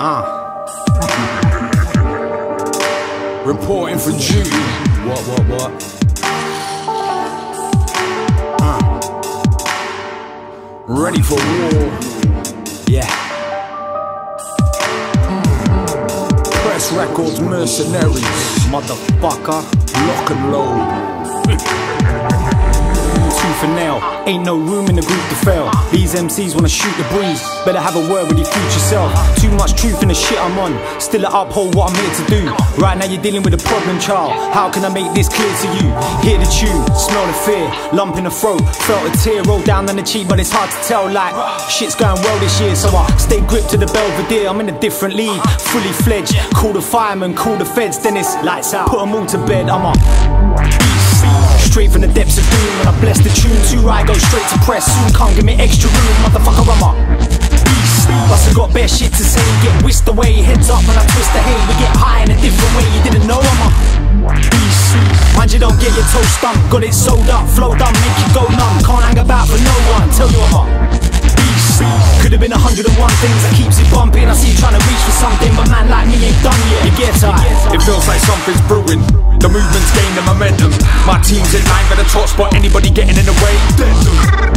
Uh. Reporting for duty. What, what, what? Uh. Ready for war. Yeah. Pressed Records mercenaries, motherfucker, lock and load. tooth and nail. Ain't no room in the group to fail. These MCs wanna shoot the breeze. Better have a word with your future self. Too much truth in the shit I'm on. Still I uphold what I'm here to do. Right now you're dealing with a problem, child. How can I make this clear to you? Hear the tune, smell the fear, lump in the throat, felt a tear roll down on the cheek, but it's hard to tell. Like shit's going well this year, so I stay gripped to the Belvedere. I'm in a different league, fully fledged. Call the fireman, call the feds, then it's lights out. Put 'em all to bed. I'm a Straight from the depths of doom. When I bless the tune too. I go straight to press. Soon can't give me extra room, motherfucker I'm a beast. Plus I got bare shit to say. Get whisked away, heads up when I twist the hay. We get high in a different way, you didn't know I'm a beast. Mind you don't get your toe stumped Got it sold up, flow done, make you go numb. Can't hang about for no one, tell you I'm a Could have been a hundred and one things that keeps it bumping. I see you trying to reach for something But man like me ain't done yet, you get tired It feels like something's brewing. Team's in line for the top spot. Anybody getting in the way?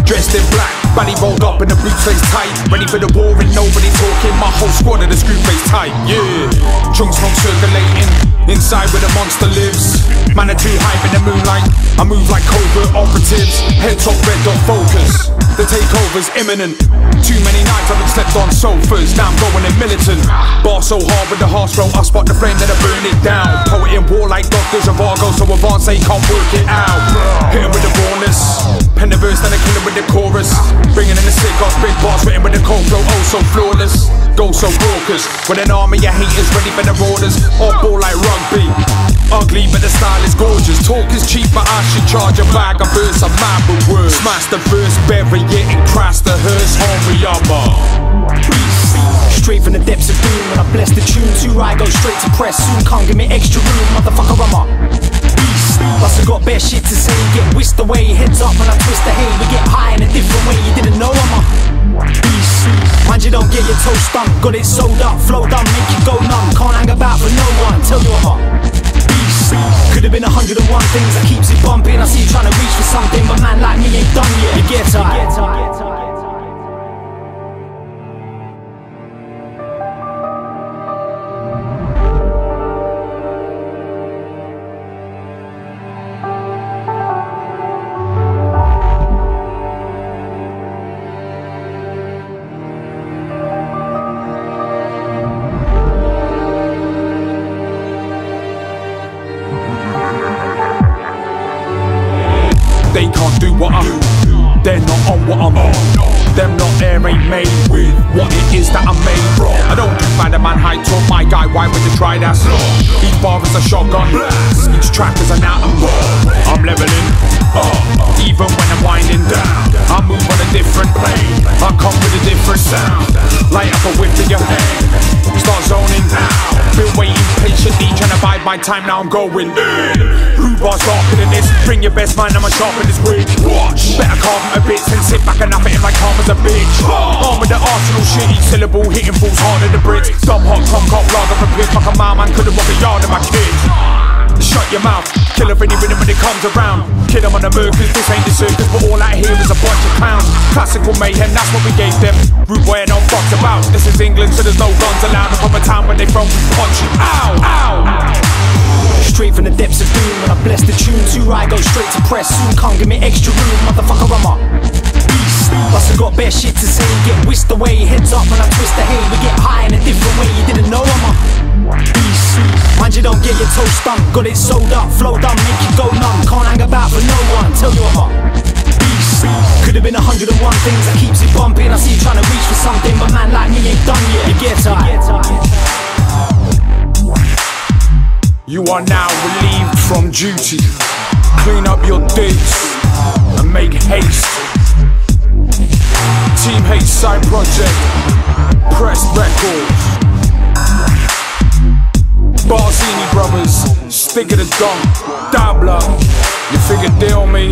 Dressed in black, body rolled up and the boots face tight. Ready for the war and nobody talking. My whole squad of the screw face tight. Yeah, chunks from circulating inside where the monster lives. Man are too hype in the moonlight. I move like covert operatives. Head top red dot focus. The takeover's imminent. Too many nights I've been slept on sofas. Now I'm going in militant. Bar so hard with the harsh roll, I spot the flame then I burn it down. War like doctors of Argo, so advanced they can't work it out. Hit with the rawness. Pen the verse, then I kill it with the chorus. Bringing in the sick off big bars, written with the cold flow, oh so flawless. Go so raucous. With an army of haters ready for the orders. All ball like rugby. Ugly, but the style is gorgeous. Talk is cheap, but I should charge a bag of verse. I'm mad with words. Smash the verse, bury it, and crash the hearse. Homie, I'm a Straight from the depths of doom. When I bless the tune too right, go straight to press. Soon can't give me extra room, motherfucker I'm a beast. Plus I got bare shit to say Get whisked away, heads up when I twist the hay We get high in a different way, you didn't know I'm a beast. Mind you don't get your toes stumped Got it sold up, flow done, make you go numb. Can't hang about for no one, tell you I'm a beast. Could have been a hundred and one things that keeps it bumping They can't do what I'm They're not on what I'm on. Them not there ain't made with What it is that I'm made from. I don't find a man high talk. My guy, why would you try that? Each bar is a shotgun. Blast. Each track is an atom bomb. I'm leveling up Even when I'm winding down. I move on a different plane. I come with a different sound. Light up a whip in your head. Start zoning out. Been waiting patiently Trying to bide my time. Now I'm going in. Rude bars darker than this Bring your best man, I'm a sharper this wig Watch Better carve him a bit And sit back and laugh at him like calm as a bitch Arm with the arsenal shit Each syllable hitting fools harder than the bricks Dumb hot, come cop, for piss Like a my man could've robbed a yard of my kids Shut your mouth, kill off any rhythm when it comes around. Kill them on the move, cause this ain't the circus, but all I hear is a bunch of clowns. Classical mayhem, that's what we gave them. Rude boy, no fucks about. This is England, so there's no guns allowed. From a town where they from, we punch you. Ow, Ow, ow. Straight from the depths of doom When I bless the tune too. Right, go straight to press. Soon can't give me extra room, motherfucker I'm a beast. Plus I got bare shit to say Get whisked away, heads up when I twist the hay. We get high in a different way, you didn't know I'm a beast. Mind you don't get your toes stumped Got it sold up, flow done, make you go numb. Can't hang about for no one, tell you I'm a Could have been a hundred and one things that keeps it bumping. I see you trying to reach for something But man like me ain't done yet, you get tired You are now relieved from duty. Clean up your digs and make haste. Team H Side Project, Pressed Records. Barzini Brothers, Stig of the Dump, Dabbla. You figure deal me?